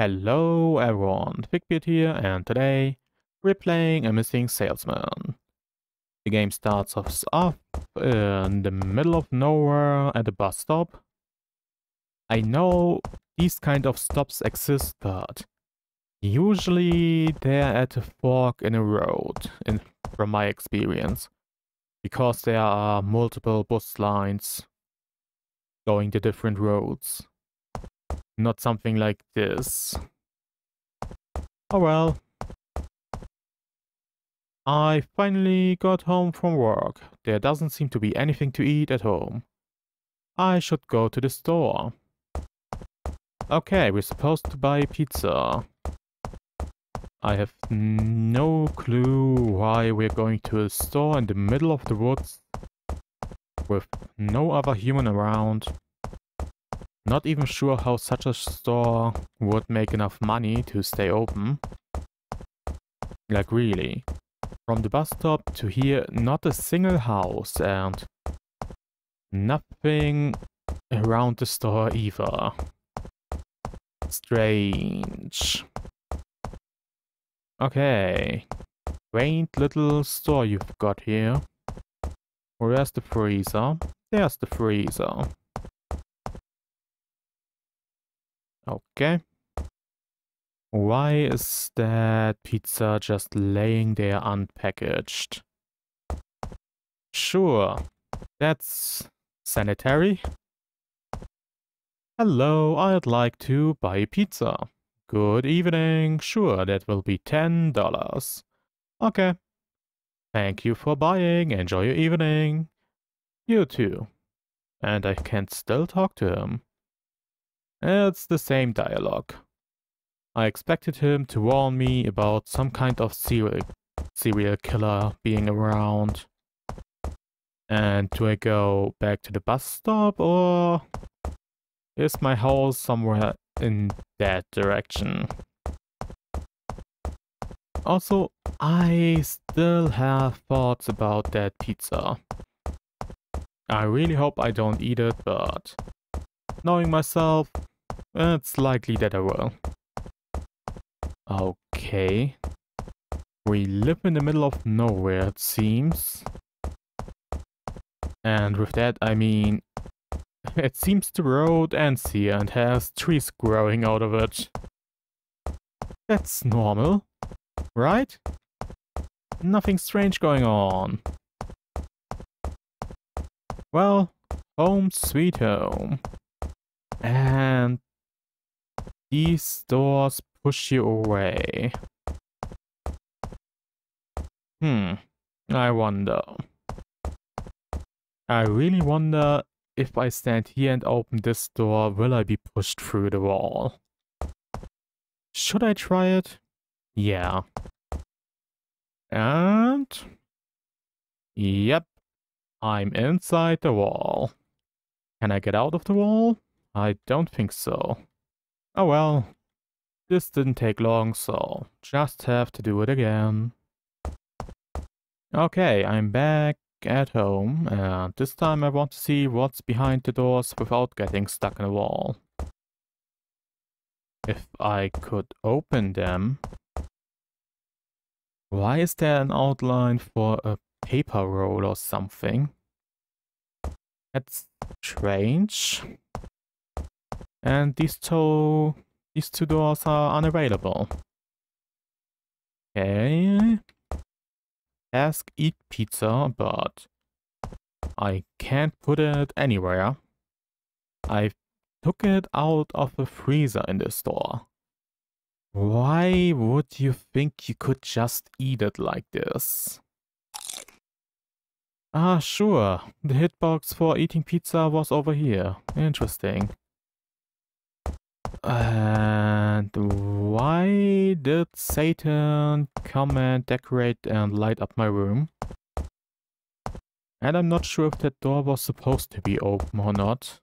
Hello everyone, Thickbeard here, and today we're playing a missing salesman. The game starts off in the middle of nowhere at a bus stop. I know these kind of stops exist, but usually they're at a fork in a road, in, from my experience, because there are multiple bus lines going to different roads. Not something like this. Oh well. I finally got home from work. There doesn't seem to be anything to eat at home. I should go to the store. Okay, we're supposed to buy pizza. I have no clue why we're going to a store in the middle of the woods with no other human around. Not even sure how such a store would make enough money to stay open. Like really. From the bus stop to here, not a single house and nothing around the store either. Strange. Okay. Quaint little store you've got here. Where's the freezer? There's the freezer. Okay. Why is that pizza just laying there unpackaged? Sure, that's sanitary. Hello, I'd like to buy a pizza. Good evening. Sure, that will be $10. Okay. Thank you for buying. Enjoy your evening. You too. And I can still talk to him. It's the same dialogue. I expected him to warn me about some kind of serial, serial killer being around. And do I go back to the bus stop or is my house somewhere in that direction? Also, I still have thoughts about that pizza. I really hope I don't eat it, but knowing myself, Uh, it's likely that I will. Okay. We live in the middle of nowhere, it seems. And with that, I mean... It seems the road ends here and has trees growing out of it. That's normal, right? Nothing strange going on. Well, home sweet home. And these doors push you away. Hmm, I wonder. I really wonder if I stand here and open this door, will I be pushed through the wall? Should I try it? Yeah. And... Yep, I'm inside the wall. Can I get out of the wall? I don't think so. Oh well, this didn't take long, so just have to do it again. Okay, I'm back at home, and this time I want to see what's behind the doors without getting stuck in a wall. If I could open them... Why is there an outline for a paper roll or something? That's strange. And these two, these two doors are unavailable. Okay. Ask eat pizza, but I can't put it anywhere. I took it out of the freezer in the store. Why would you think you could just eat it like this? Ah, sure. The hitbox for eating pizza was over here. Interesting. And why did Satan come and decorate and light up my room? And I'm not sure if that door was supposed to be open or not.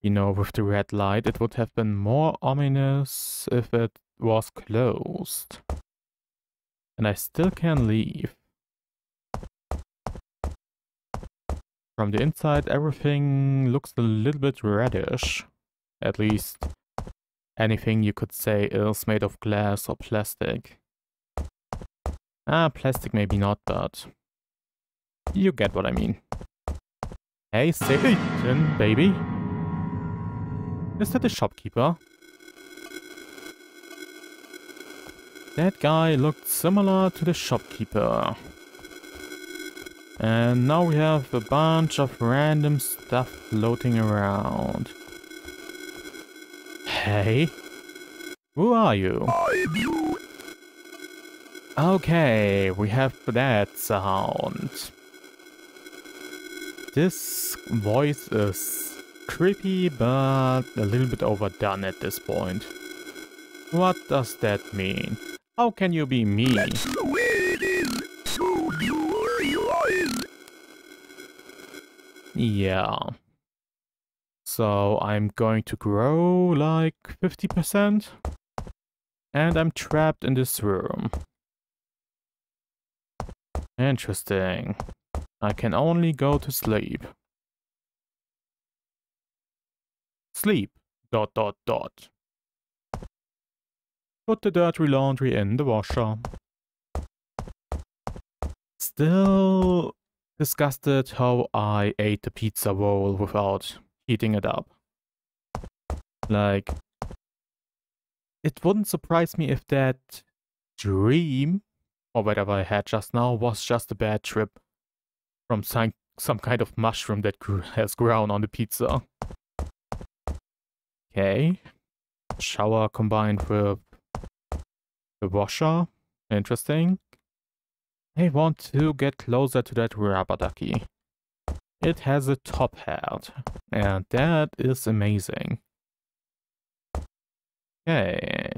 You know, with the red light, it would have been more ominous if it was closed. And I still can leave. From the inside, everything looks a little bit reddish. At least anything you could say is made of glass or plastic. Ah, plastic maybe not, but you get what I mean. Hey, Satan, baby. Is that the shopkeeper? That guy looked similar to the shopkeeper. And now we have a bunch of random stuff floating around. Hey? Who are you? Okay, we have that sound. This voice is creepy, but a little bit overdone at this point. What does that mean? How can you be me? That's the way it is. So you realize. Yeah. So I'm going to grow like 50%. And I'm trapped in this room. Interesting. I can only go to sleep. Sleep. Dot dot dot. Put the dirty laundry in the washer. Still disgusted how I ate the pizza roll without heating it up. Like, it wouldn't surprise me if that dream, or whatever I had just now, was just a bad trip from some, some kind of mushroom that has grown on the pizza. Okay. Shower combined with the washer. Interesting. I want to get closer to that rubber ducky. It has a top hat, and that is amazing. Okay.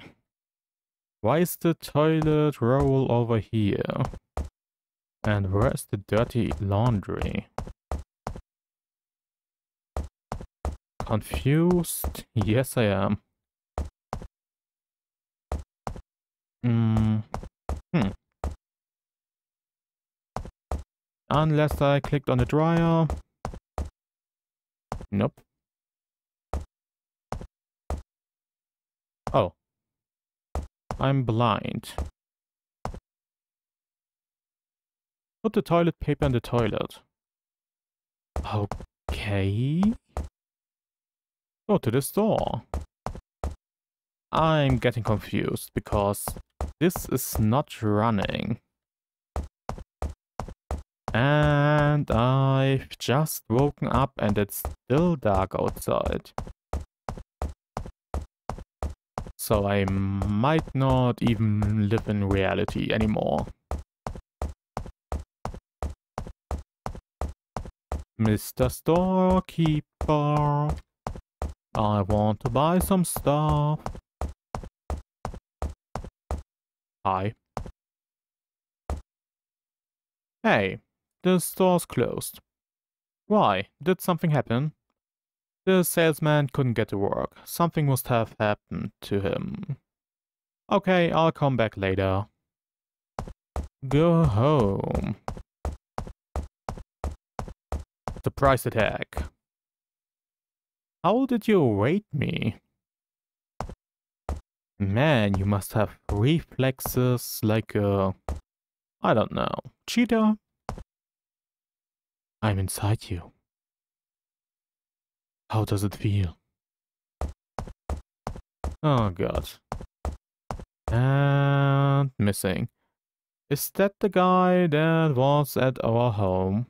Why is the toilet roll over here? And where's the dirty laundry? Confused? Yes, I am. Mm. Hmm. Unless I clicked on the dryer. Nope. Oh. I'm blind. Put the toilet paper in the toilet. Okay. Go to the store. I'm getting confused because this is not running. And I've just woken up and it's still dark outside. So I might not even live in reality anymore. Mr. Storekeeper, I want to buy some stuff. Hi. Hey, the store's closed. Why? Did something happen? The salesman couldn't get to work. Something must have happened to him. Okay, I'll come back later. Go home. Surprise attack. How did you rate me? Man, you must have reflexes like a... I don't know. Cheetah? I'm inside you. How does it feel? Oh god. And missing. Is that the guy that was at our home?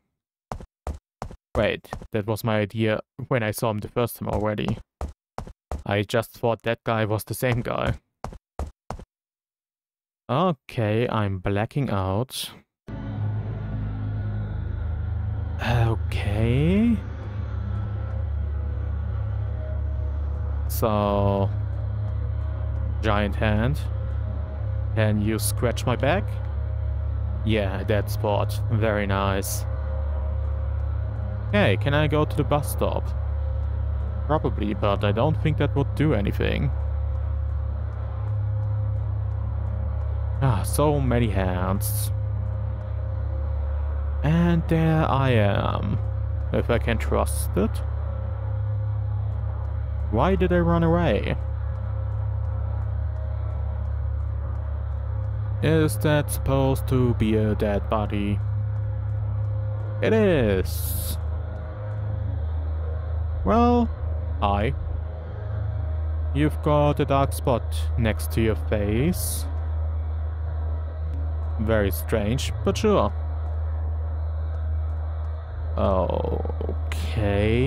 Wait, that was my idea when I saw him the first time already. I just thought that guy was the same guy. Okay, I'm blacking out. Okay. So... Giant hand. Can you scratch my back? Yeah, that spot. Very nice. Hey, can I go to the bus stop? Probably, but I don't think that would do anything. Ah, so many hands. And there I am. If I can trust it. Why did I run away? Is that supposed to be a dead body? It is! Well, I. You've got a dark spot next to your face. Very strange, but sure. Okay.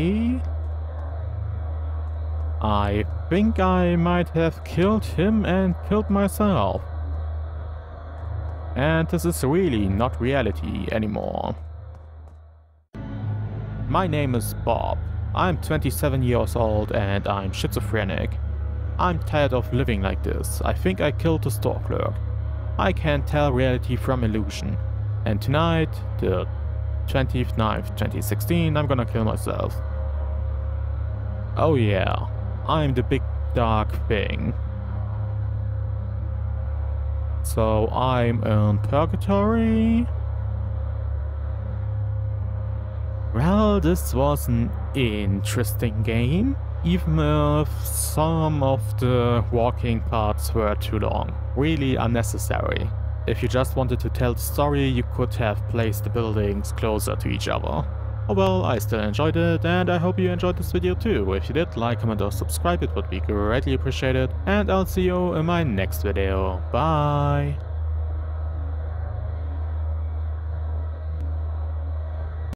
I think I might have killed him and killed myself. And this is really not reality anymore. My name is Bob. I'm 27 years old and I'm schizophrenic. I'm tired of living like this. I think I killed the store clerk. I can't tell reality from illusion. And tonight, the 20th 9th, 2016, I'm gonna kill myself. Oh yeah, I'm the big dark thing. So I'm in purgatory. Well, this was an interesting game, even if some of the walking parts were too long. Really unnecessary. If you just wanted to tell the story, you could have placed the buildings closer to each other. Oh well, I still enjoyed it, and I hope you enjoyed this video too. If you did, like, comment or subscribe, it would be greatly appreciated. And I'll see you in my next video. Bye!